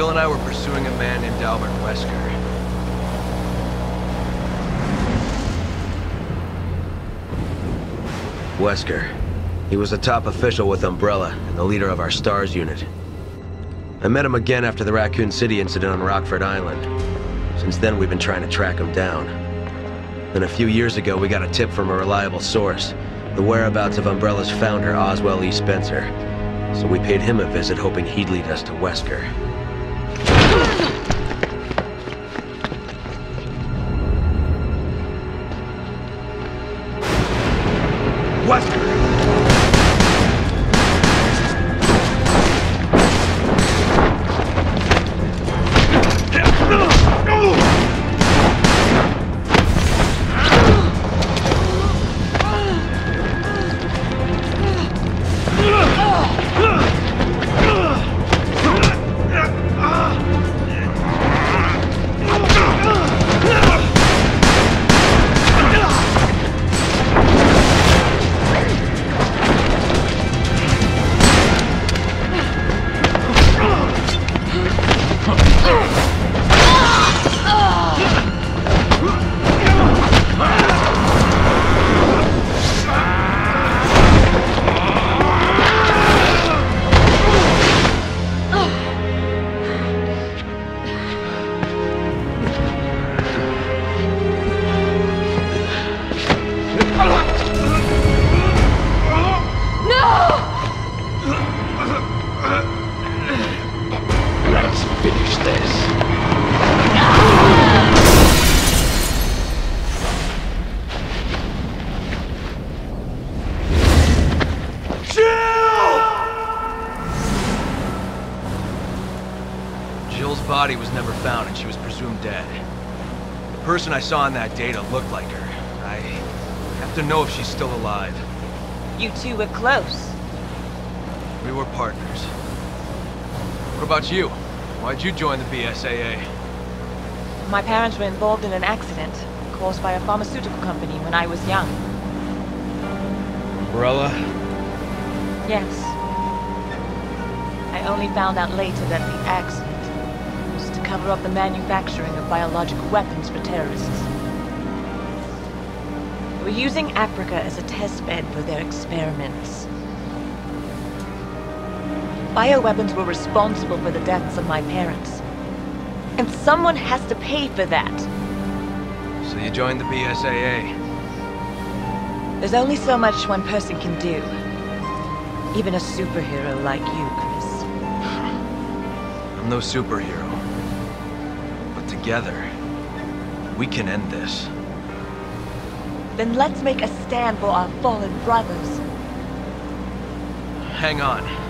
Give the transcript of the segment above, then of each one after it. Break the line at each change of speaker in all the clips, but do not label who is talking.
Jill and I were pursuing a man named Albert Wesker. Wesker. He was a top official with Umbrella and the leader of our STARS unit. I met him again after the Raccoon City incident on Rockfort Island. Since then, we've been trying to track him down. Then a few years ago, we got a tip from a reliable source. The whereabouts of Umbrella's founder, Oswell E. Spencer. So we paid him a visit, hoping he'd lead us to Wesker.
Finish this.
Jill's body was never found and she was presumed dead. The person I saw in that data looked like her. I have to know if she's still alive.
You two were close.
We were partners. What about you? Why'd you join the BSAA?
My parents were involved in an accident caused by a pharmaceutical company when I was young.
Umbrella?
Yes. I only found out later that the accident was to cover up the manufacturing of biological weapons for terrorists. They were using Africa as a test bed for their experiments. Bioweapons were responsible for the deaths of my parents. And someone has to pay for that.
So you joined the BSAA.
There's only so much one person can do. Even a superhero like you, Chris.
I'm no superhero. But together, we can end this.
Then let's make a stand for our fallen brothers.
Hang on.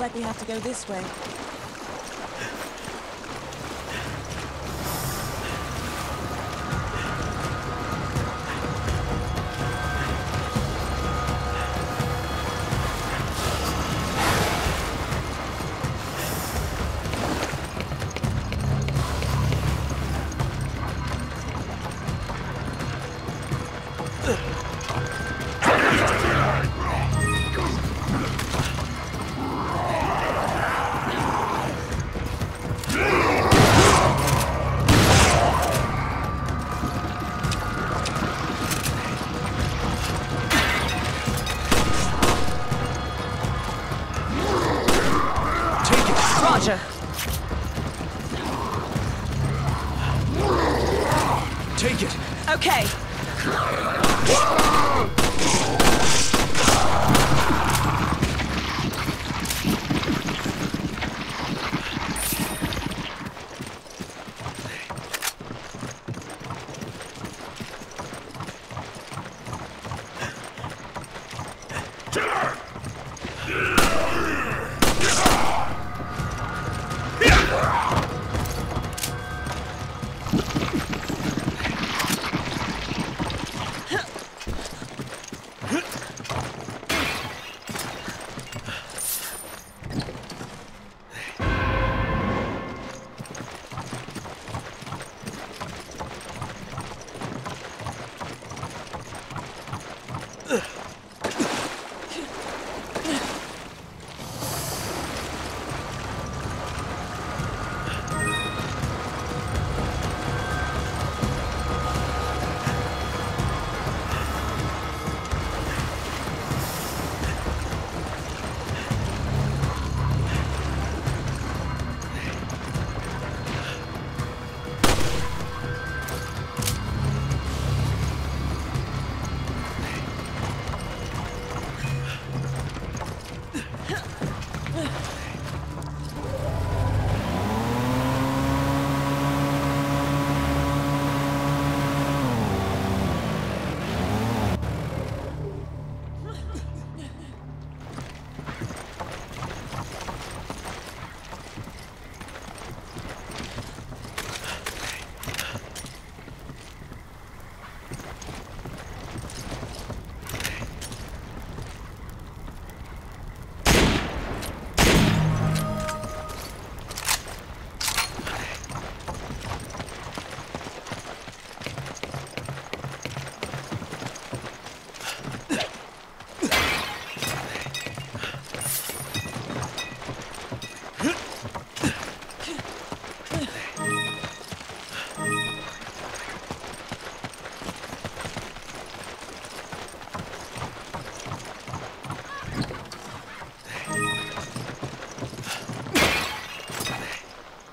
Looks like we have to go this way.
Whoa!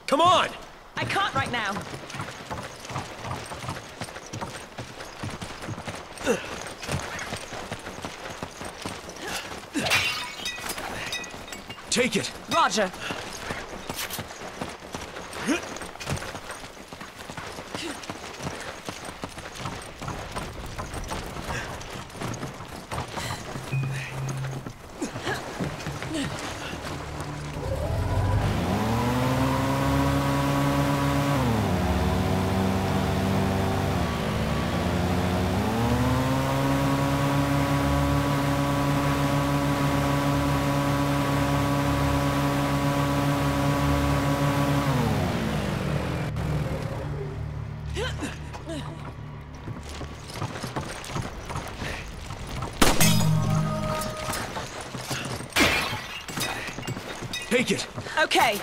Come on!
I can't right now.
Take it!
Roger.
Take it!
Okay.